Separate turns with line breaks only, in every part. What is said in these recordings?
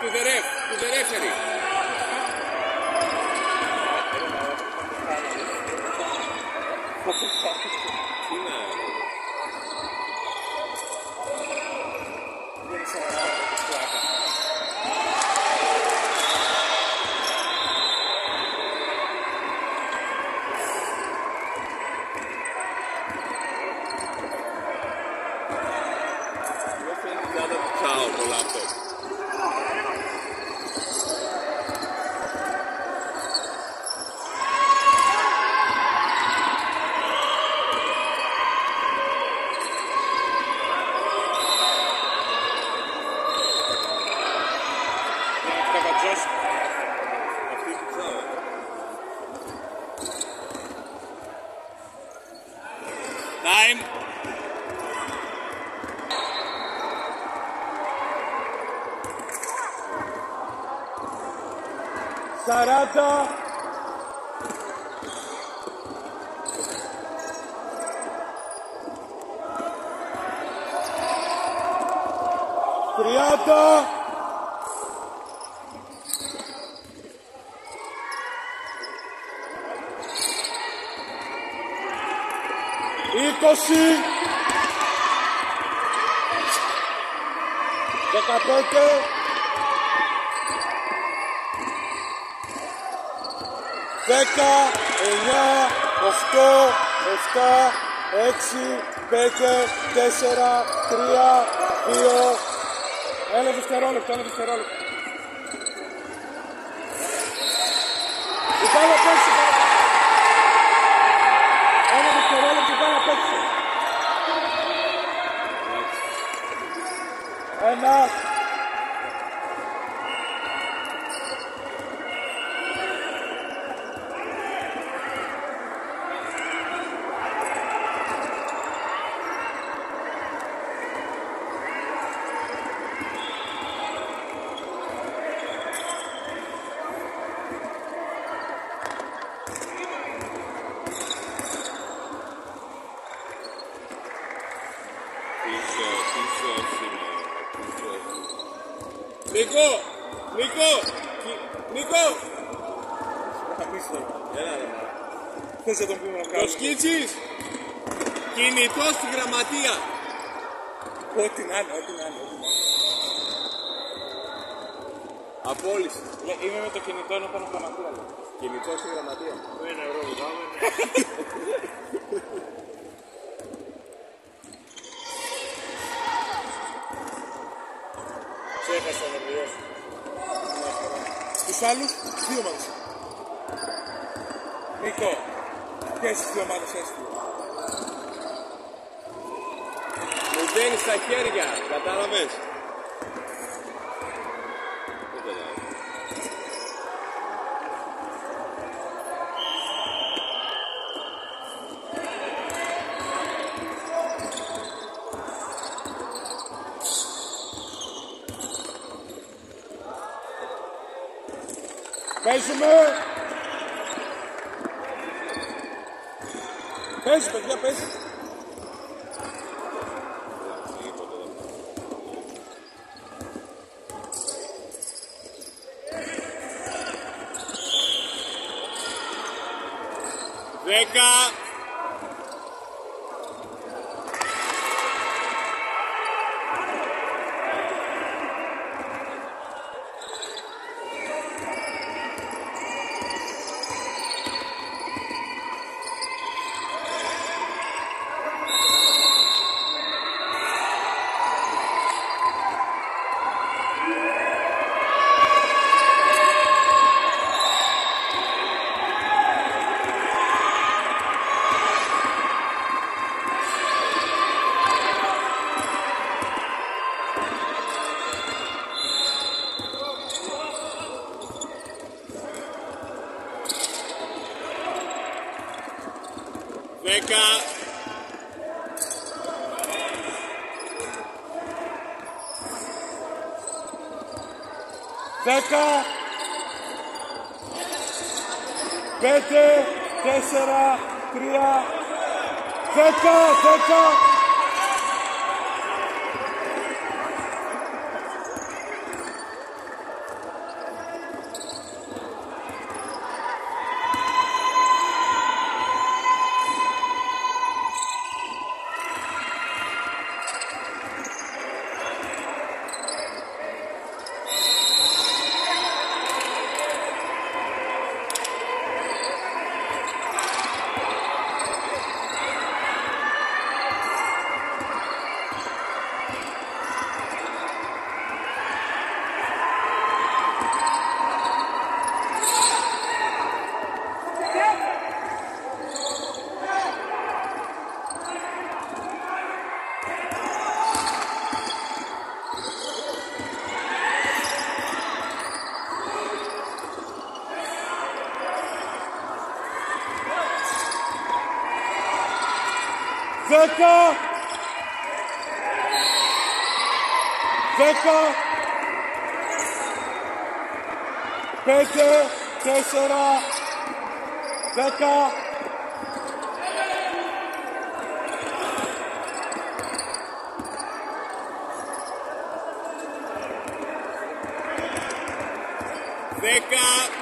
to the
ref,
to the referee.
Nein. Sarata. 10, 9, 8, 7, 6, 5, 4, 3, 2, 1. Ένα δευτερόλεπτο, ένα δευτερόλεπτο. Η μπάλα πέσει, Ένα δευτερόλεπτο, η μπάλα πέσει. Ένα, Νίκο, Νίκο, Κι- Νίκο. Θα πεις το.
Έλα ρε.
Θες να τον πούμε να
Το
κάνουμε.
σκίτσις. Κινητός στη γραμματεία.
Ό,τι να είναι, ό,τι να είναι. ό,τι να είναι.
Απόλυση.
Λέ, Είμαι με το κινητό ενώ κάνω γραμματεία. λέει.
Κινητός στη γραμματεία.
Ένα ευρώ μου δάμε. Ξέχασα να τελειώσω. Τους άλλους, δύο ομάδες. Νίκο, ποιες τις δύο ομάδες έστειλε.
Μου δένεις στα χέρια. Κατάλαβες; Bessemer! Δέκα,
πέντε, τέσσερα, τρία, δέκα, δέκα. Δέκα, δέκα, πέντε, τέσσερα, δέκα,
Δέκα.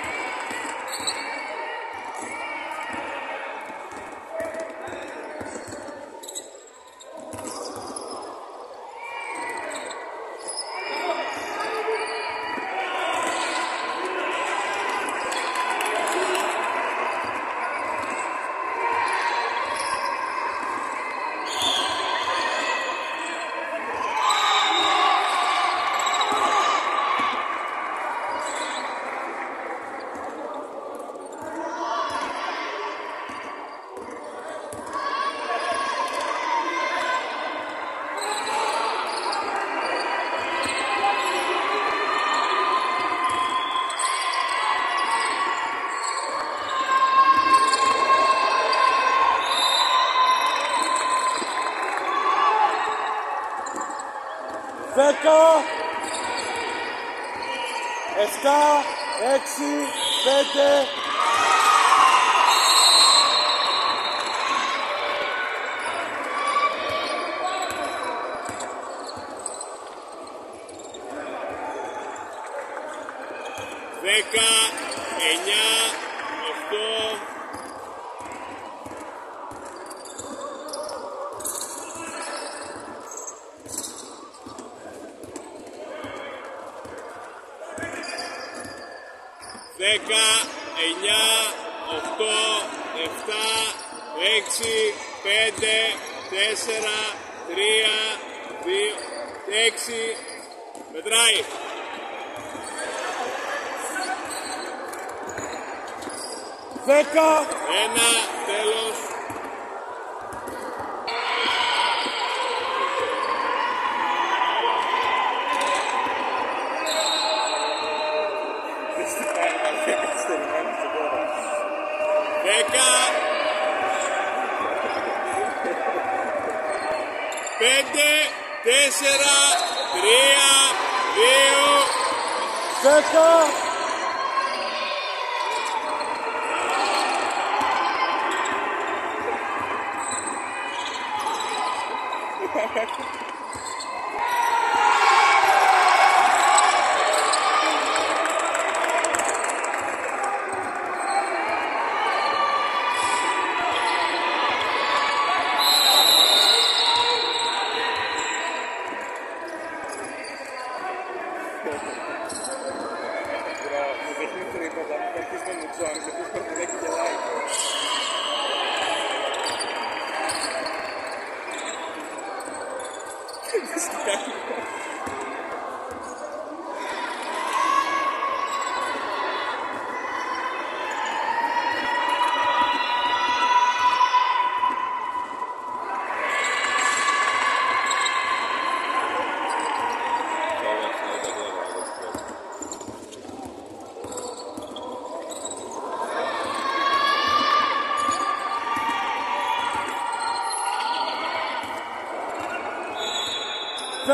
Δέκα, εφτά, έξι, πέντε,
6, 5, 4, 3, 2, 6, μετράει.
Δέκα.
Ένα, τέλος. Τέσσερα, τρία, δύο,
δέκα, Μου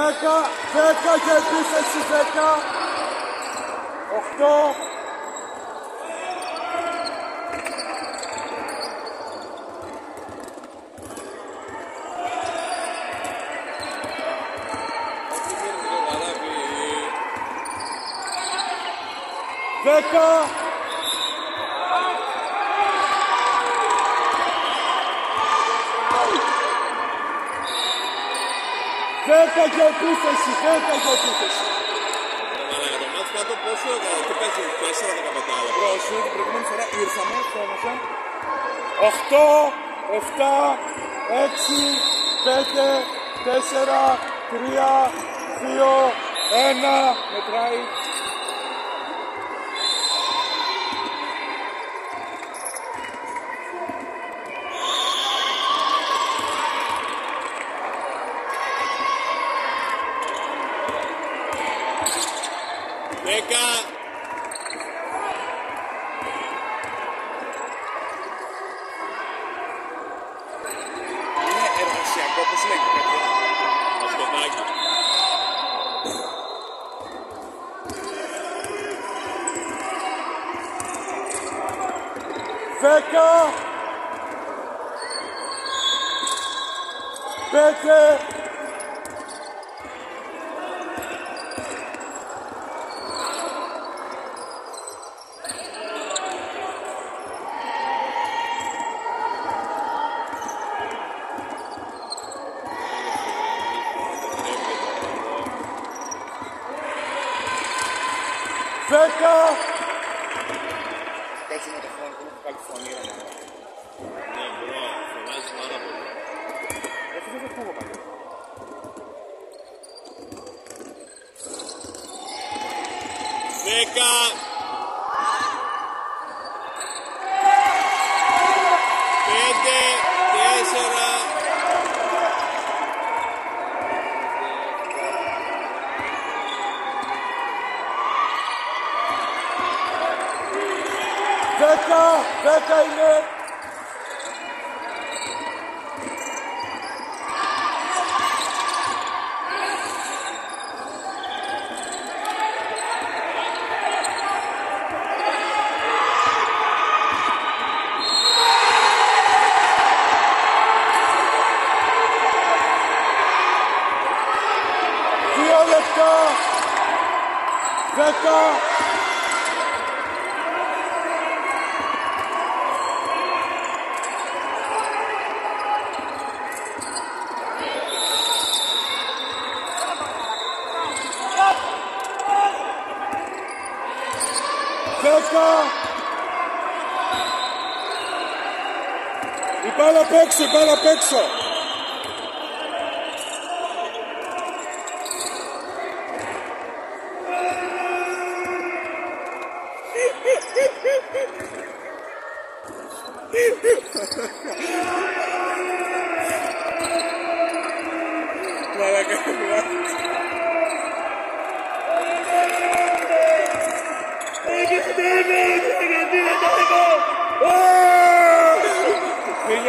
Serka, Serka geldi sesi Serka. Okto. Serka. Δέκα και επίθεση, 10 και επίθεση.
Το κάτω πόσο έκανε, τι παίζει, 4 τα
καπατάλα. Την προηγούμενη φορά ήρθαμε, φόμασα. 8, 7, 6, 5, 4, 3, 2, 1, μετράει
Δέκα,
πέντε, δέκα. Κάτσε με το φόνο, που έχω καλή φωνή. ρε μάνα.
Ναι, bro, φωνάζεις πάρα πολύ.
Όχι, δεν το ακούω πάλι.
Δέκα. Πέντε, τέσσερα.
Δέκα, δέκα είναι. Δέκα. Η μπάλα απ' έξω,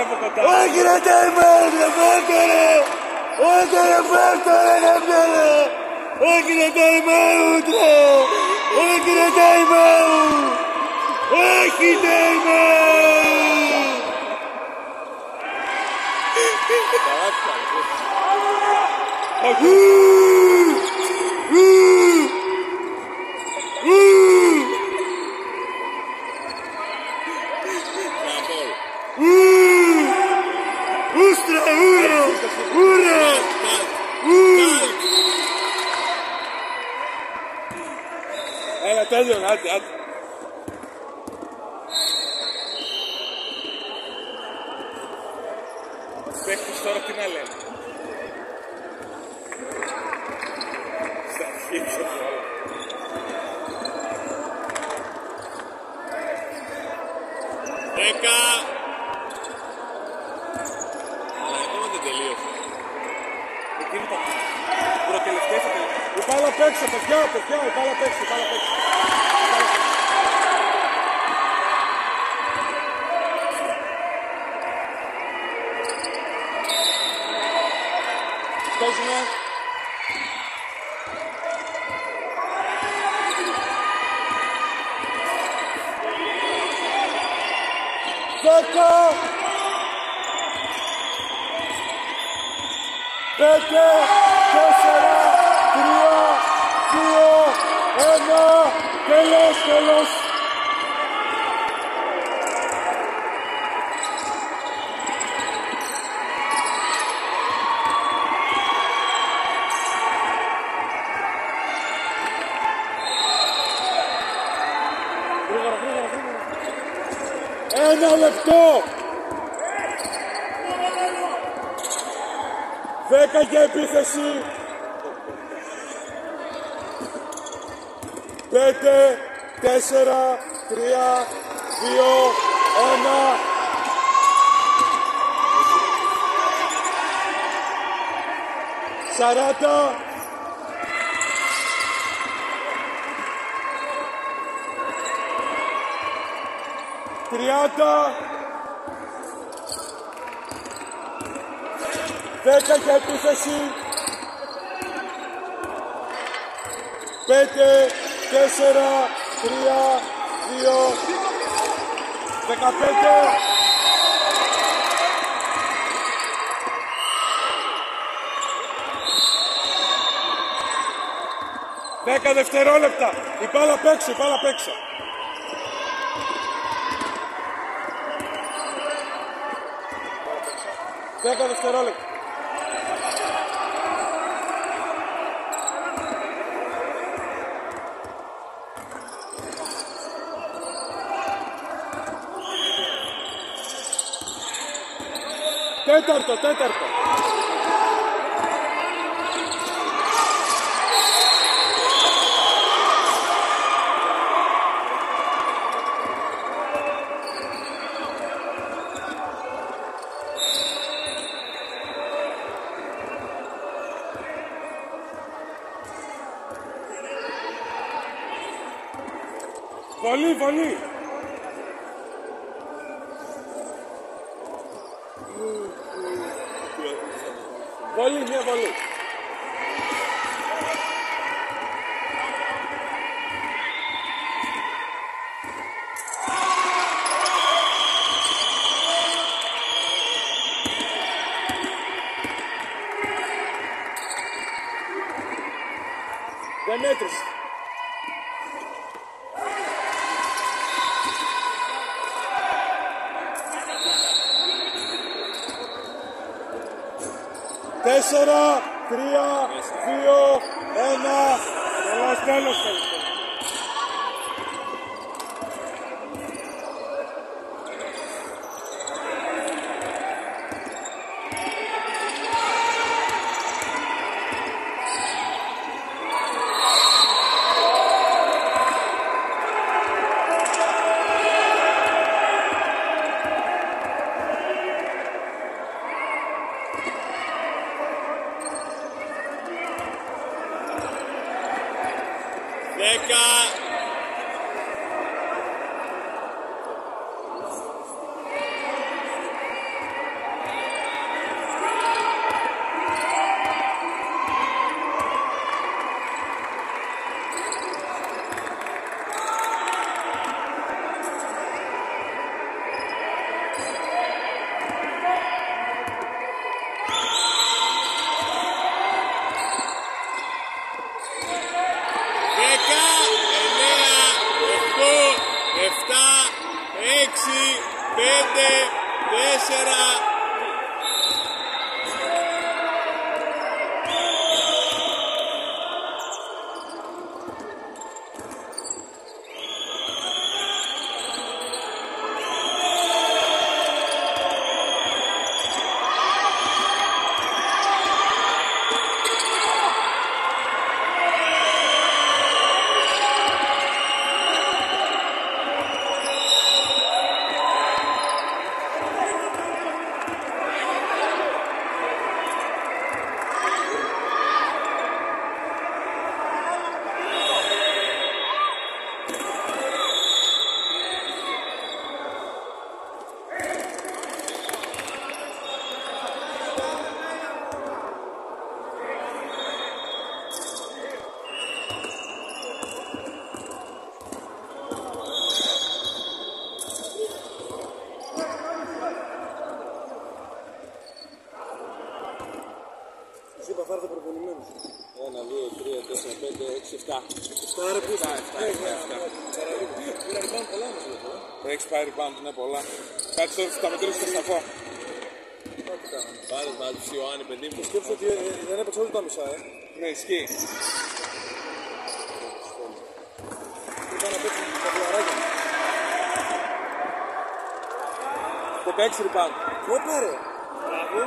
Oikeita maalta, pakere! Oikeita faktoja nähdellä! Oikeita maalta! Oikeita maalta! Oikeita maalta! Woo!
Woo! Woo! É, até tá
lesionado, teatro. Perto estoura aqui na lenda. Απ' έξω, παιδιά, παιδιά, η μπάλα απ' έξω, η μπάλα απ' έξω. Παίζουμε. Δέκα. Πέντε, τέσσερα, τρία, δύο, ένα, τέλος, τέλος. Γρήγορα, γρήγορα, γρήγορα. Ένα λεπτό. Δέκα για επίθεση. Πέντε, τέσσερα, τρία, δύο, ένα. Σαράντα. Τριάντα. Δέκα για επίθεση. Πέντε, τέσσερα, τρία, δύο, δεκαπέντε. Δέκα δευτερόλεπτα. Η μπάλα απ' έξω, η μπάλα απ' έξω. Δέκα δευτερόλεπτα. Τέταρτο, τέταρτο. Βολή, βολή. μέτρηση.
Τέσσερα, τρία, δύο, ένα, τέλος, τέλος.
Ναι, πολλά. Κάτσε τώρα θα μετρήσεις στο σταθμό.
Κάτι κάναμε.
Πάρε, βάλε τους Ιωάννη, παιδί μου.
Σκέψου ότι ε, ε, δεν έπαιξε όλο τα μισά, ε.
Ναι, ισχύει.
Είπα να παίξουν τα φιλαράκια.
16 rebound.
Όπα ρε. Μπράβο.